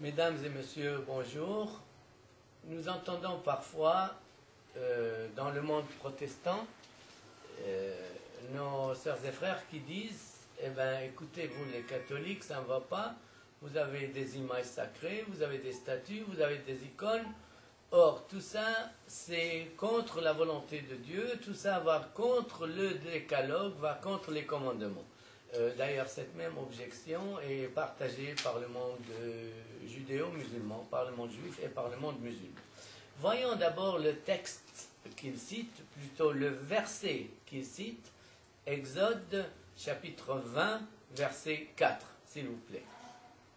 Mesdames et messieurs, bonjour. Nous entendons parfois euh, dans le monde protestant euh, nos sœurs et frères qui disent Eh bien, écoutez, vous les catholiques, ça ne va pas. Vous avez des images sacrées, vous avez des statues, vous avez des icônes. Or, tout ça, c'est contre la volonté de Dieu, tout ça va contre le décalogue, va contre les commandements. Euh, d'ailleurs, cette même objection est partagée par le monde judéo-musulman, par le monde juif et par le monde musulman. Voyons d'abord le texte qu'il cite, plutôt le verset qu'il cite, Exode chapitre 20, verset 4, s'il vous plaît.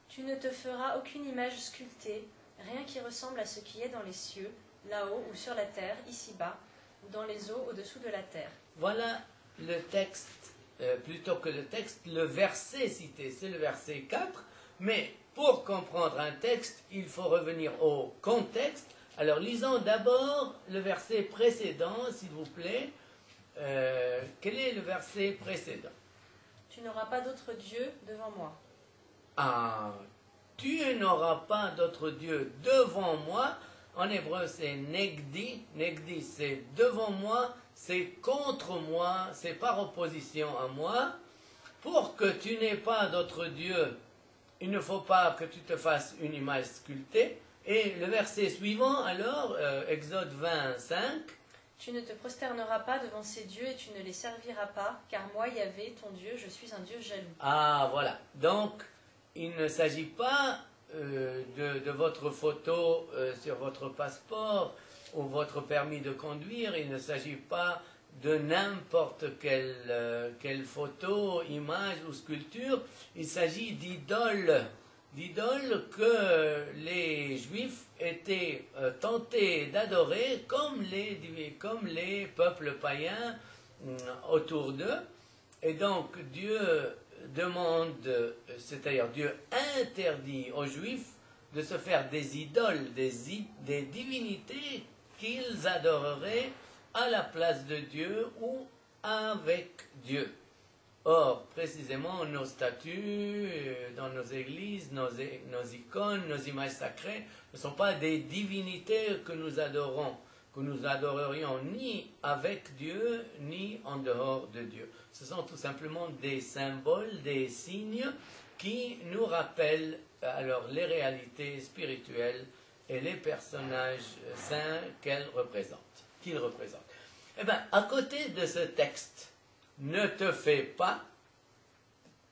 Tu ne te feras aucune image sculptée, rien qui ressemble à ce qui est dans les cieux, là-haut ou sur la terre, ici-bas, ou dans les eaux au-dessous de la terre. Voilà le texte euh, plutôt que le texte, le verset cité, c'est le verset 4, mais pour comprendre un texte, il faut revenir au contexte. Alors lisons d'abord le verset précédent, s'il vous plaît. Euh, quel est le verset précédent? Tu n'auras pas d'autre Dieu devant moi. Ah, tu n'auras pas d'autre Dieu devant moi. En hébreu, c'est negdi. Negdi, c'est devant moi c'est contre moi, c'est par opposition à moi. Pour que tu n'aies pas d'autre Dieu, il ne faut pas que tu te fasses une image sculptée. Et le verset suivant, alors, euh, Exode 25. Tu ne te prosterneras pas devant ces dieux et tu ne les serviras pas, car moi, Yahvé, ton Dieu, je suis un Dieu jaloux. Ah, voilà. Donc, il ne s'agit pas euh, de, votre photo euh, sur votre passeport, ou votre permis de conduire, il ne s'agit pas de n'importe quelle, euh, quelle, photo, image ou sculpture, il s'agit d'idoles, d'idoles que les juifs étaient euh, tentés d'adorer comme les, comme les peuples païens euh, autour d'eux. Et donc Dieu demande, c'est-à-dire Dieu interdit aux juifs de se faire des idoles, des divinités qu'ils adoreraient à la place de Dieu ou avec Dieu. Or, précisément, nos statues, euh, dans nos églises, nos, icônes, nos images sacrées, ne sont pas des divinités que nous adorons, que nous adorerions ni avec Dieu, ni en dehors de Dieu. Ce sont tout simplement des symboles, des signes qui nous rappellent alors les réalités spirituelles et les personnages saints qu'elle représente, qu'il représente. Eh bien, à côté de ce texte, ne te fais pas,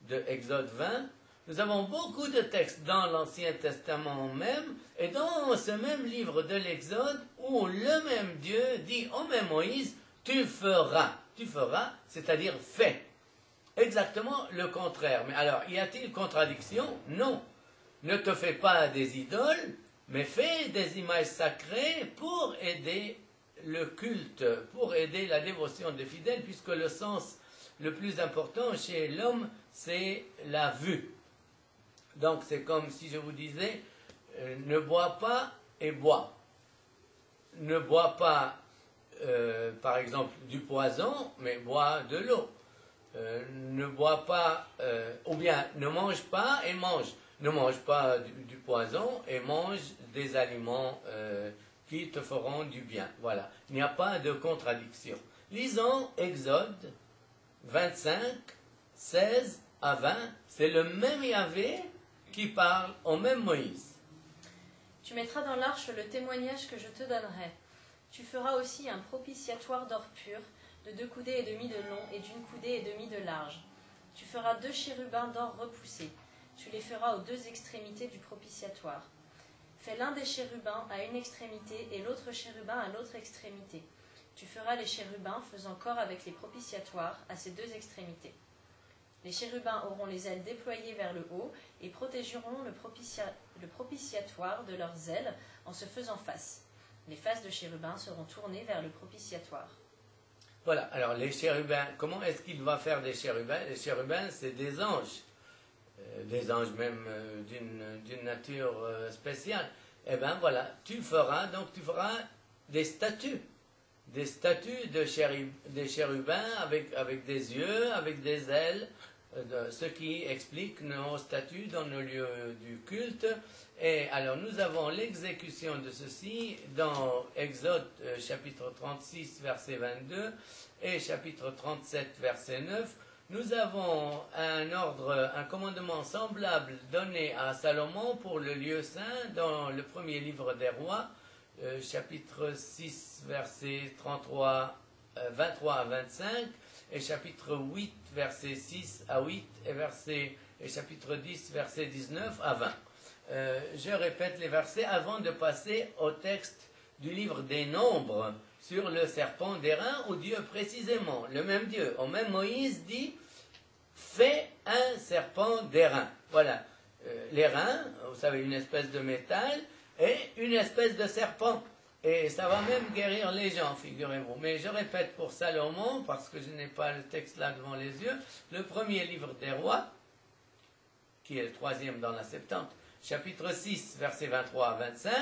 de Exode 20, nous avons beaucoup de textes dans l'Ancien Testament même, et dans ce même livre de l'Exode, où le même Dieu dit au même Moïse, tu feras, tu feras, c'est-à-dire fais. Exactement le contraire. Mais alors, y a-t-il contradiction? Non. Ne te fais pas des idoles, mais fait des images sacrées pour aider le culte, pour aider la dévotion des fidèles, puisque le sens le plus important chez l'homme, c'est la vue. Donc c'est comme si je vous disais, euh, ne bois pas et bois. Ne bois pas, euh, par exemple, du poison, mais bois de l'eau. Euh, ne bois pas, ou bien ne mange pas et mange ne mange pas du, poison et mange des aliments qui te feront du bien. Voilà. Il n'y a pas de contradiction. Lisons Exode 25, 16 à 20. C'est le même Yahvé qui parle au même Moïse. Tu mettras dans l'arche le témoignage que je te donnerai. Tu feras aussi un propitiatoire d'or pur, de deux coudées et demi de long et d'une coudée et demi de large. Tu feras deux chérubins d'or repoussés tu les feras aux deux extrémités du propitiatoire. Fais l'un des chérubins à une extrémité et l'autre chérubin à l'autre extrémité. Tu feras les chérubins faisant corps avec les propitiatoires à ces deux extrémités. Les chérubins auront les ailes déployées vers le haut et protégeront le, propitiatoire de leurs ailes en se faisant face. Les faces de chérubins seront tournées vers le propitiatoire. Voilà, alors les chérubins, comment est-ce qu'il va faire des chérubins? Les chérubins, c'est des anges. Euh, des anges même euh, d'une nature euh, spéciale, eh bien voilà, tu feras, donc tu feras des statues, des statues de des chérubins avec, avec des yeux, avec des ailes, ce qui explique nos statuts dans nos lieux du culte. Et alors nous avons l'exécution de ceci dans Exode chapitre 36 verset 22 et chapitre 37 verset 9. Nous avons un ordre, un commandement semblable donné à Salomon pour le lieu saint dans le premier livre des rois, euh, chapitre 6 verset 33, 23 à 25 et chapitre 8 verset 6 à 8 et, verset, et chapitre 10 verset 19 à 20. Euh, je répète les versets avant de passer au texte du livre des Nombres sur le serpent d'airain où Dieu précisément, le même Dieu, au même Moïse dit fais un serpent d'airain. Voilà. Euh, l'airain, vous savez, une espèce de métal et une espèce de serpent. Et ça va même guérir les gens, figurez-vous. Mais je répète pour Salomon, parce que je n'ai pas le texte là devant les yeux, le premier livre des rois, qui est le troisième dans la Septante, chapitre 6, versets 23 à 25,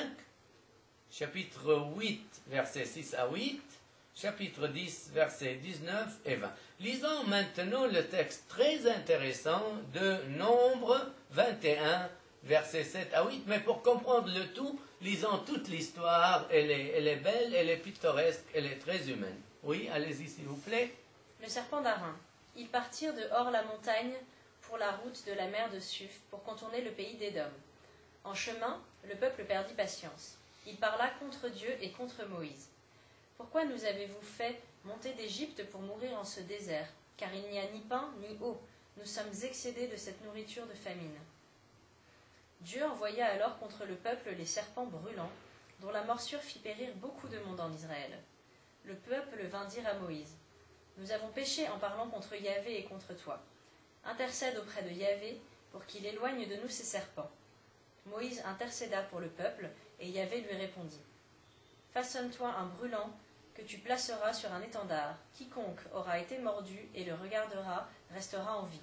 chapitre 8, versets 6 à 8, chapitre 10, versets 19 et 20. Lisons maintenant le texte très intéressant de Nombre 21, versets 7 à 8, mais pour comprendre le tout, lisons toute l'histoire, elle est, elle est belle, elle est pittoresque, elle est très humaine. Oui, allez-y s'il vous plaît. Le serpent d'Arin. Ils partirent de hors la montagne pour la route de la mer de Suf pour contourner le pays d'Édom. En chemin, le peuple perdit patience. Il parla contre Dieu et contre Moïse. Pourquoi nous avez-vous fait monter d'Égypte pour mourir en ce désert? Car il n'y a ni pain ni eau. Nous sommes excédés de cette nourriture de famine. Dieu envoya alors contre le peuple les serpents brûlants, dont la morsure fit périr beaucoup de monde en Israël. Le peuple vint dire à Moïse Nous avons péché en parlant contre Yahvé et contre toi. Intercède auprès de Yahvé pour qu'il éloigne de nous ces serpents. Moïse intercéda pour le peuple, et Yahvé lui répondit Façonne-toi un brûlant que tu placeras sur un étendard. Quiconque aura été mordu et le regardera restera en vie.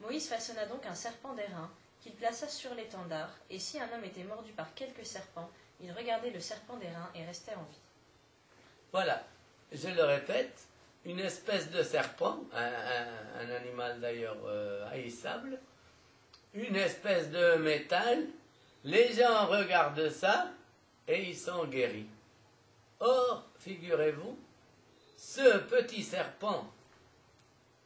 Moïse façonna donc un serpent d'airain qu'il plaça sur l'étendard, et si un homme était mordu par quelques serpents, il regardait le serpent d'airain et restait en vie. Voilà, je le répète, une espèce de serpent, un, animal d'ailleurs euh, haïssable, une espèce de métal, les gens regardent ça et ils sont guéris. Or, figurez-vous, ce petit serpent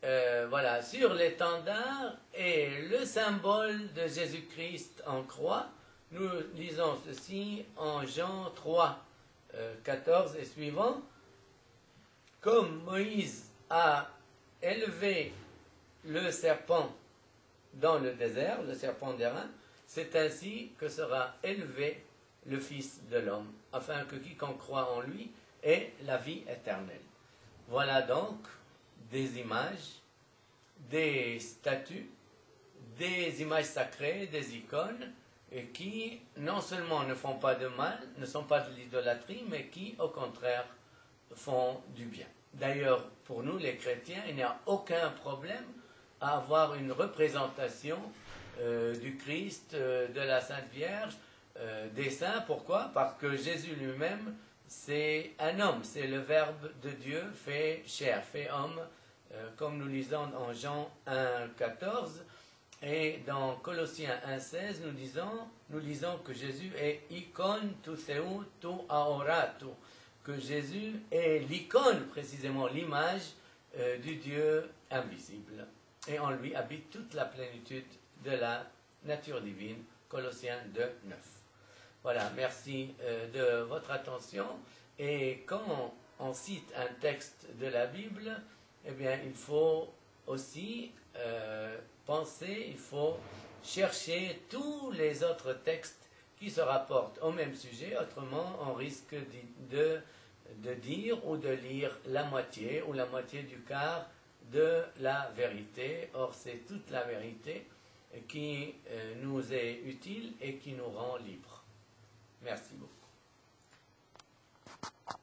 euh, voilà, sur l'étendard est le symbole de Jésus-Christ en croix. Nous lisons ceci en Jean 3, 14 euh, et suivant. Comme Moïse a élevé le serpent dans le désert, le serpent d'airain, c'est ainsi que sera élevé le Fils de l'homme, afin que quiconque croit en lui ait la vie éternelle. Voilà donc des images, des statues, des images sacrées, des icônes, qui non seulement ne font pas de mal, ne sont pas de l'idolâtrie, mais qui au contraire font du bien. D'ailleurs, pour nous les chrétiens, il n'y a aucun problème à avoir une représentation euh, du Christ, euh, de la Sainte Vierge, euh, des saints. Pourquoi? Parce que Jésus lui-même, c'est un homme, c'est le Verbe de Dieu fait chair, fait homme, comme nous lisons en Jean 1, 14, et dans Colossiens 1, 16, nous, disons, nous lisons que Jésus est icône tout seu tout aoratu, que Jésus est l'icône, précisément l'image du Dieu invisible. Et en lui habite toute la plénitude de la nature divine. Colossiens 2, 9. Voilà, merci euh, de votre attention. Et quand on cite un texte de la Bible, eh bien, il faut aussi euh, penser, il faut chercher tous les autres textes qui se rapportent au même sujet, autrement on risque de, de dire ou de lire la moitié ou la moitié du quart de la vérité. Or, c'est toute la vérité qui euh, nous est utile et qui nous rend libres. Merci beaucoup.